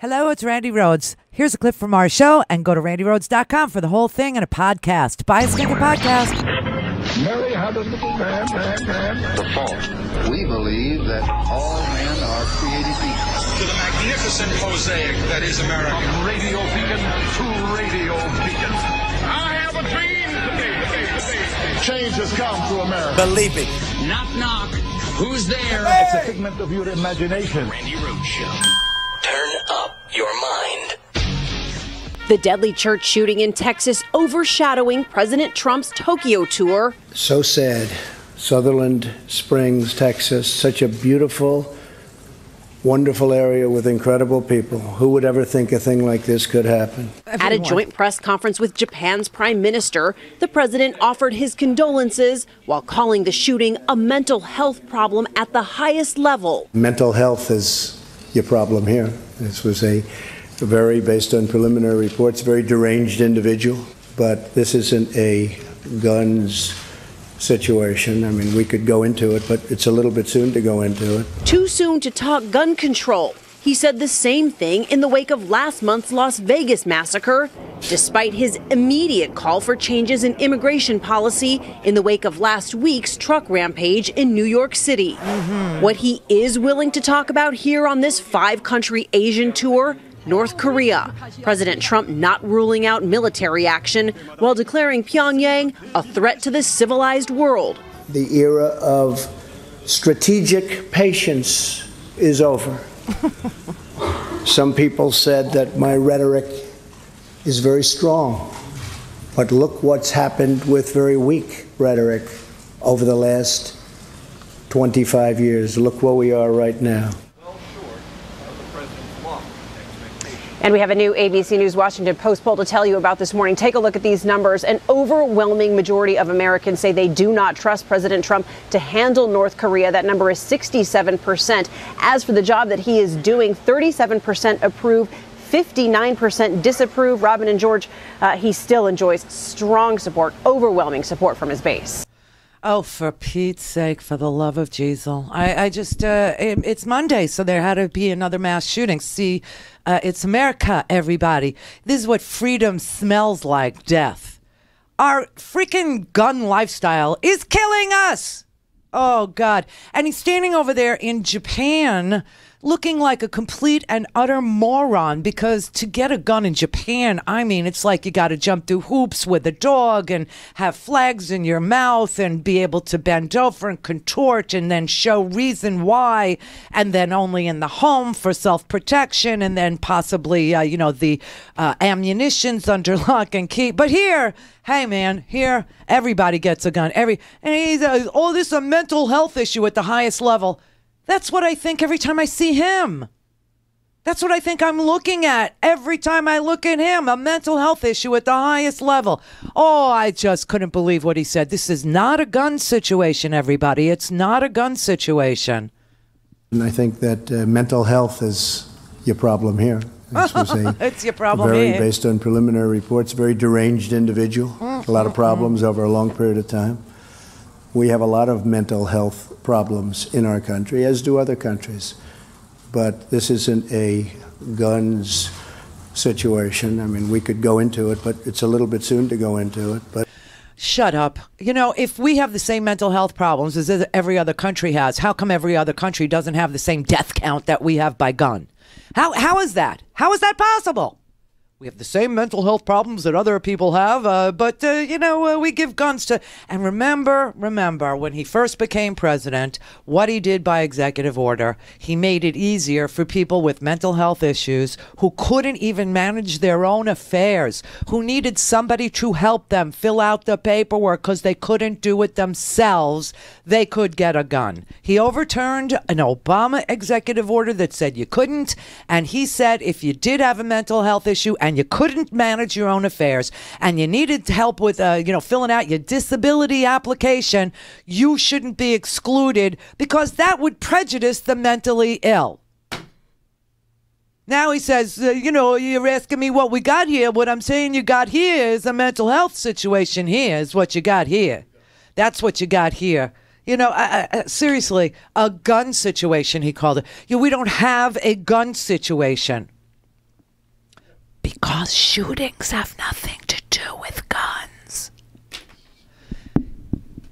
Hello, it's Randi Rhodes. Here's a clip from our show, and go to randirhodes.com for the whole thing and a podcast. Buy a stinker podcast. Mary had a little man, man, man. The fault. We believe that all men are created equal. to the magnificent mosaic that is America. Radio beacon to radio beacon. I have a dream today. Change has come to America. Believe it. Knock, knock. Who's there? It's a figment of your imagination. Randi Rhodes Show. The deadly church shooting in Texas overshadowing President Trump's Tokyo tour. So sad. Sutherland Springs, Texas, such a beautiful, wonderful area with incredible people. Who would ever think a thing like this could happen? At a joint press conference with Japan's prime minister, the president offered his condolences while calling the shooting a mental health problem at the highest level. Mental health is your problem here. This was a, a very, based on preliminary reports, very deranged individual. But this isn't a guns situation. I mean, we could go into it, but it's a little bit soon to go into it. Too soon to talk gun control. He said the same thing in the wake of last month's Las Vegas massacre, despite his immediate call for changes in immigration policy in the wake of last week's truck rampage in New York City. Mm-hmm. What he is willing to talk about here on this five country Asian tour North Korea. President Trump not ruling out military action while declaring Pyongyang a threat to the civilized world. The era of strategic patience is over. Some people said that my rhetoric is very strong, but look what's happened with very weak rhetoric over the last 25 years. Look where we are right now. And we have a new ABC News Washington Post poll to tell you about this morning. Take a look at these numbers. An overwhelming majority of Americans say they do not trust President Trump to handle North Korea. That number is 67%. As for the job that he is doing, 37% approve. 59% disapprove. Robin and George, uh, he still enjoys strong support, overwhelming support from his base. Oh, for Pete's sake, for the love of Jesus. I, I just, uh, it, it's Monday, so there had to be another mass shooting. See, uh, it's America, everybody. This is what freedom smells like death. Our freaking gun lifestyle is killing us. Oh, God. And he's standing over there in Japan looking like a complete and utter moron because to get a gun in Japan, I mean, it's like you got to jump through hoops with a dog and have flags in your mouth and be able to bend over and contort and then show reason why, and then only in the home for self protection and then possibly, uh, you know, the uh, ammunition's under lock and key. But here, hey man, here everybody gets a gun. Every and he's uh, oh, this is a mental health issue at the highest level. That's what I think every time I see him. That's what I think I'm looking at every time I look at him. A mental health issue at the highest level. Oh, I just couldn't believe what he said. This is not a gun situation, everybody. It's not a gun situation. And I think that uh, mental health is your problem here. This was a It's your problem very, here. based on preliminary reports, very deranged individual. A lot of problems over a long period of time. We have a lot of mental health problems in our country, as do other countries. But this isn't a guns situation. I mean, we could go into it, but it's a little bit soon to go into it. But Shut up. You know, if we have the same mental health problems as every other country has, how come every other country doesn't have the same death count that we have by gun? How how is that? How is that possible? We have the same mental health problems that other people have, uh, but uh, you know uh, we give guns to. And remember, remember when he first became president, what he did by executive order. He made it easier for people with mental health issues who couldn't even manage their own affairs, who needed somebody to help them fill out the paperwork because they couldn't do it themselves. They could get a gun. He overturned an Obama executive order that said you couldn't, and he said if you did have a mental health issue and you couldn't manage your own affairs and you needed help with uh, you know filling out your disability application you shouldn't be excluded because that would prejudice the mentally ill now he says, uh, you know, you're asking me what we got here. What I'm saying you got here is a mental health situation. Here is what you got here. That's what you got here. You know, I, I, seriously, a gun situation, he called it. You know, we don't have a gun situation. Because shootings have nothing to do with guns.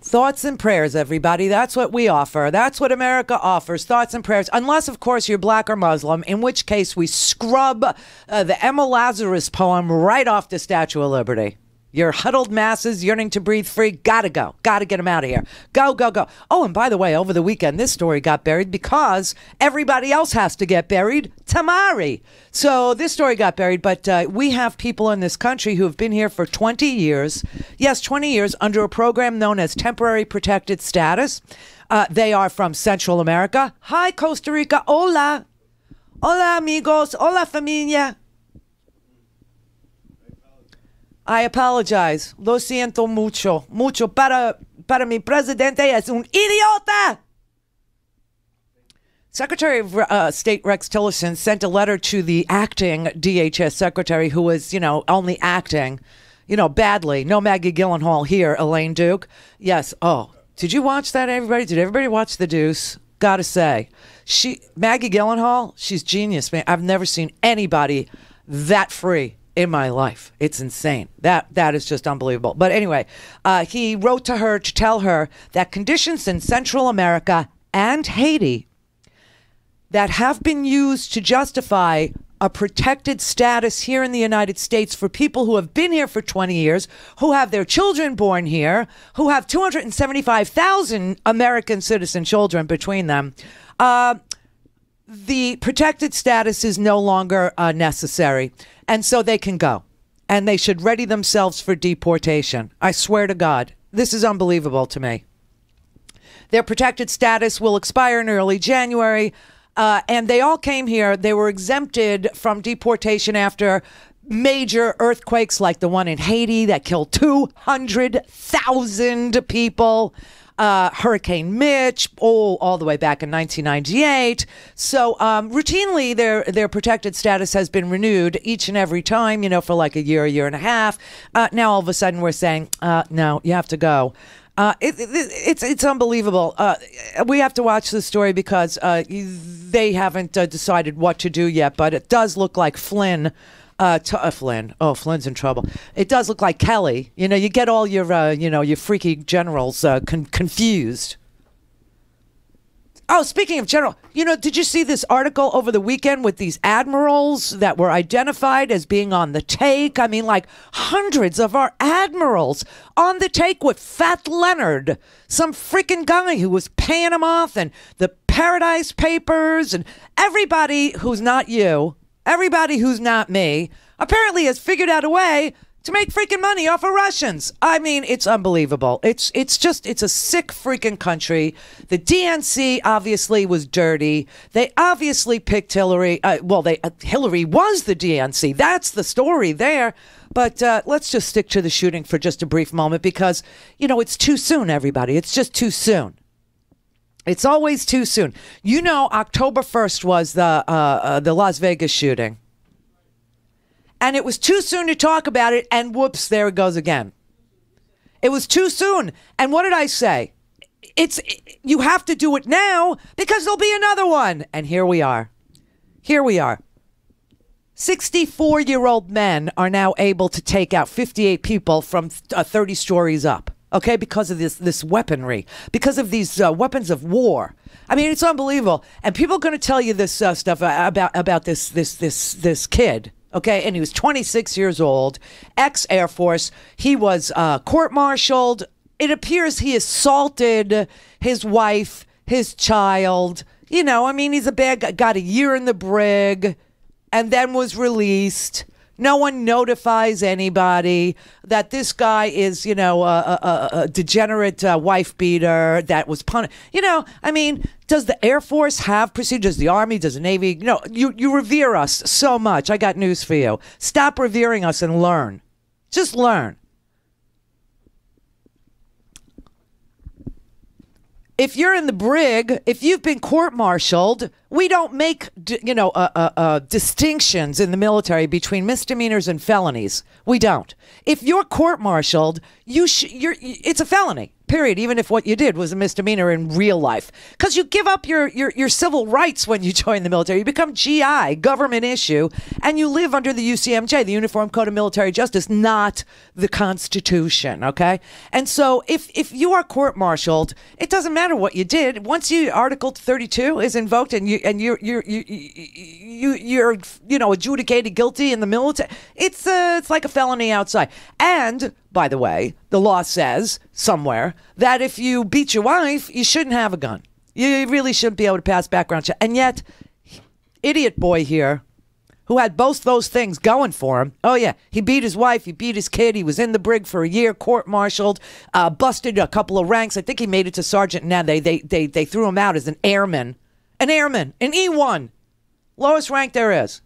Thoughts and prayers, everybody. That's what we offer. That's what America offers. Thoughts and prayers. Unless, of course, you're black or Muslim, in which case we scrub uh, the Emma Lazarus poem right off the Statue of Liberty. Your huddled masses yearning to breathe free, gotta go. Gotta get them out of here. Go, go, go. Oh, and by the way, over the weekend, this story got buried because everybody else has to get buried. Tamari. So this story got buried, but uh, we have people in this country who have been here for 20 years. Yes, 20 years under a program known as Temporary Protected Status. Uh, they are from Central America. Hi, Costa Rica. Hola. Hola, amigos. Hola, familia. I apologize. Lo siento mucho. Mucho. Para, para mi presidente es un idiota. Secretary of uh, State Rex Tillerson sent a letter to the acting DHS secretary who was, you know, only acting, you know, badly. No Maggie Gyllenhaal here, Elaine Duke. Yes. Oh, did you watch that, everybody? Did everybody watch The Deuce? Gotta say, she Maggie Gyllenhaal, she's genius, man. I've never seen anybody that free in my life. It's insane. That that is just unbelievable. But anyway, uh, he wrote to her to tell her that conditions in Central America and Haiti that have been used to justify a protected status here in the United States for people who have been here for 20 years, who have their children born here, who have 275,000 American citizen children between them. Uh, the protected status is no longer uh, necessary, and so they can go. And they should ready themselves for deportation. I swear to God, this is unbelievable to me. Their protected status will expire in early January, uh, and they all came here. They were exempted from deportation after major earthquakes like the one in Haiti that killed 200,000 people uh, Hurricane Mitch, oh, all the way back in 1998. So um, routinely, their their protected status has been renewed each and every time, you know, for like a year, a year and a half. Uh, now all of a sudden, we're saying, uh, no, you have to go. Uh, it, it, it's it's unbelievable. Uh, we have to watch the story because uh, they haven't uh, decided what to do yet, but it does look like Flynn uh, t- uh, Flynn. Oh, Flynn's in trouble. It does look like Kelly. You know, you get all your, uh, you know, your freaky generals uh, con- confused. Oh, speaking of general, you know, did you see this article over the weekend with these admirals that were identified as being on the take? I mean, like hundreds of our admirals on the take with Fat Leonard, some freaking guy who was paying them off, and the Paradise Papers, and everybody who's not you Everybody who's not me apparently has figured out a way to make freaking money off of Russians. I mean, it's unbelievable. It's it's just it's a sick freaking country. The DNC obviously was dirty. They obviously picked Hillary. Uh, well, they uh, Hillary was the DNC. That's the story there. But uh, let's just stick to the shooting for just a brief moment because you know it's too soon. Everybody, it's just too soon. It's always too soon. You know, October 1st was the uh, uh, the Las Vegas shooting. And it was too soon to talk about it and whoops, there it goes again. It was too soon. And what did I say? It's you have to do it now because there'll be another one. And here we are. Here we are. 64 year old men are now able to take out 58 people from uh, 30 stories up okay, because of this this weaponry, because of these uh, weapons of war. I mean, it's unbelievable. And people are going to tell you this uh, stuff uh, about about this this this this kid. Okay, and he was 26 years old, ex Air Force. He was uh, court-martialed. It appears he assaulted his wife, his child. You know, I mean, he's a bad guy. Got a year in the brig, and then was released. No one notifies anybody that this guy is, you know, a, a, a degenerate uh, wife beater that was punished. You know, I mean, does the Air Force have procedures? The Army? Does the Navy? You know, you, you revere us so much. I got news for you. Stop revering us and learn. Just learn. if you're in the brig, if you've been court martialed, We don't make, you know, uh, uh, uh, distinctions in the military between misdemeanors and felonies. We don't. If you're court-martialed, you sh- you're, it's a felony. Period. Even if what you did was a misdemeanor in real life, because you give up your, your your civil rights when you join the military, you become GI, government issue, and you live under the UCMJ, the Uniform Code of Military Justice, not the Constitution. Okay, and so if if you are court-martialed, it doesn't matter what you did. Once you Article 32 is invoked and you and you're you're you you you're you know adjudicated guilty in the military, it's uh, it's like a felony outside. And by the way, the law says somewhere that if you beat your wife, you shouldn't have a gun. You really shouldn't be able to pass background check. And yet, idiot boy here, who had both those things going for him. Oh yeah, he beat his wife, he beat his kid. He was in the brig for a year, court-martialed, uh, busted a couple of ranks. I think he made it to sergeant. Now they they they they threw him out as an airman, an airman, an E one, lowest rank there is.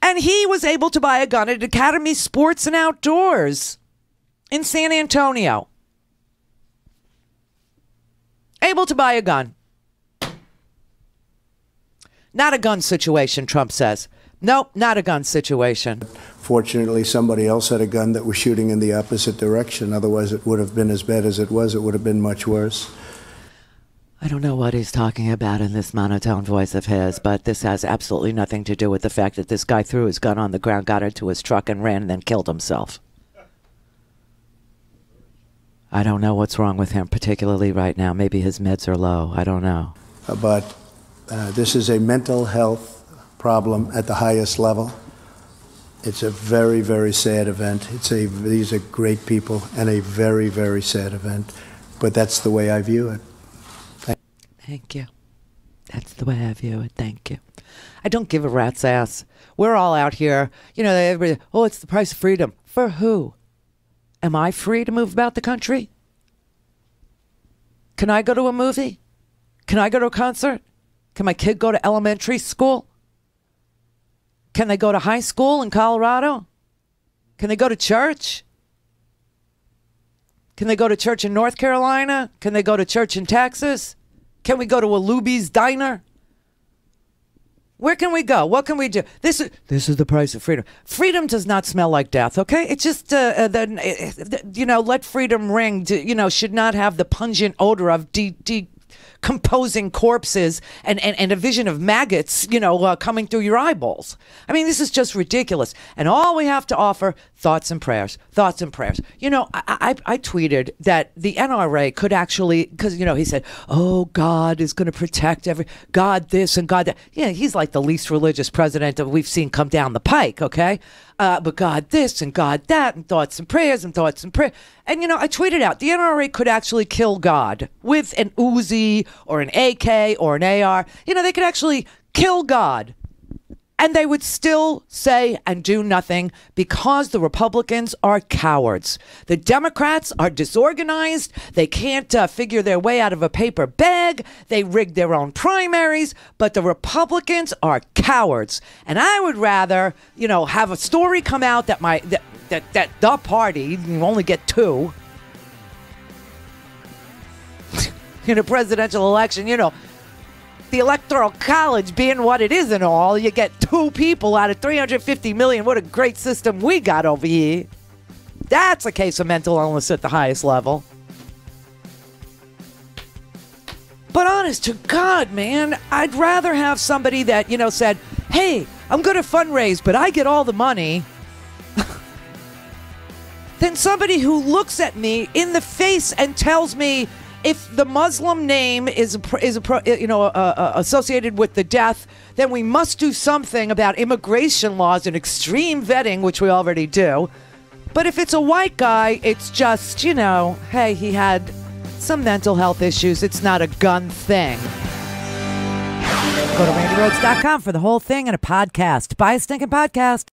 And he was able to buy a gun at Academy Sports and Outdoors in San Antonio. Able to buy a gun. Not a gun situation, Trump says. Nope, not a gun situation. Fortunately, somebody else had a gun that was shooting in the opposite direction. Otherwise, it would have been as bad as it was. It would have been much worse. I don't know what he's talking about in this monotone voice of his, but this has absolutely nothing to do with the fact that this guy threw his gun on the ground, got into his truck, and ran and then killed himself. I don't know what's wrong with him, particularly right now. Maybe his meds are low. I don't know. Uh, But uh, this is a mental health problem at the highest level. It's a very, very sad event. It's a, these are great people and a very, very sad event. But that's the way I view it. Thank you. That's the way I view it. Thank you. I don't give a rat's ass. We're all out here. You know, everybody, oh, it's the price of freedom. For who? Am I free to move about the country? Can I go to a movie? Can I go to a concert? Can my kid go to elementary school? Can they go to high school in Colorado? Can they go to church? Can they go to church in North Carolina? Can they go to church in Texas? Can we go to a Luby's diner? Where can we go? What can we do? This is this is the price of freedom. Freedom does not smell like death. Okay, it's just uh, uh, the, uh, you know let freedom ring. To, you know should not have the pungent odor of de- decomposing corpses and, and, and a vision of maggots. You know uh, coming through your eyeballs. I mean this is just ridiculous. And all we have to offer thoughts and prayers. Thoughts and prayers. You know I I, I tweeted that the NRA could actually because you know he said oh God is going to protect every God this and God that. Yeah, he's like the least religious president that we've seen come down the pike, okay? Uh, but God this and God that, and thoughts and prayers and thoughts and prayer. And, you know, I tweeted out the NRA could actually kill God with an Uzi or an AK or an AR. You know, they could actually kill God. And they would still say and do nothing because the Republicans are cowards. The Democrats are disorganized. They can't uh, figure their way out of a paper bag. They rigged their own primaries. But the Republicans are cowards. And I would rather, you know, have a story come out that my that that, that the party you only get two in a presidential election. You know, the electoral college being what it is and all, you get two people out of 350 million. What a great system we got over here. That's a case of mental illness at the highest level. But honest to God, man, I'd rather have somebody that, you know, said, hey, I'm going to fundraise, but I get all the money. than somebody who looks at me in the face and tells me, if the Muslim name is is a, you know uh, uh, associated with the death, then we must do something about immigration laws and extreme vetting, which we already do. But if it's a white guy, it's just you know, hey, he had some mental health issues. It's not a gun thing. Go to randirhodes.com for the whole thing and a podcast. Buy a stinking podcast.